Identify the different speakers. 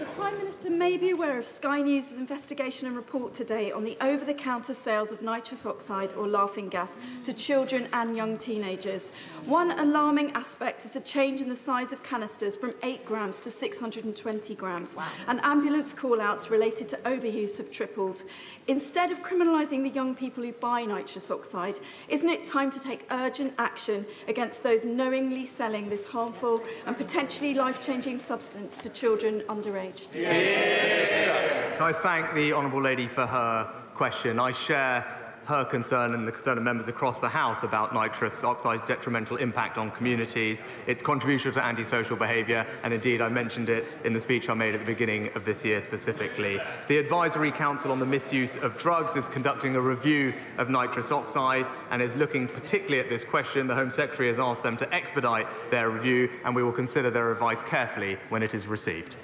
Speaker 1: The Prime Minister may be aware of Sky News' investigation and report today on the over-the-counter sales of nitrous oxide or laughing gas to children and young teenagers. One alarming aspect is the change in the size of canisters from 8 grams to 620 grams. Wow. And ambulance call-outs related to overuse have tripled. Instead of criminalising the young people who buy nitrous oxide, isn't it time to take urgent action against those knowingly selling this harmful and potentially life-changing substance to children underage?
Speaker 2: Yeah. I thank the Honourable Lady for her question. I share her concern and the concern of members across the House about nitrous oxide's detrimental impact on communities, its contribution to antisocial behaviour, and indeed I mentioned it in the speech I made at the beginning of this year specifically. The Advisory Council on the Misuse of Drugs is conducting a review of nitrous oxide and is looking particularly at this question. The Home Secretary has asked them to expedite their review and we will consider their advice carefully when it is received.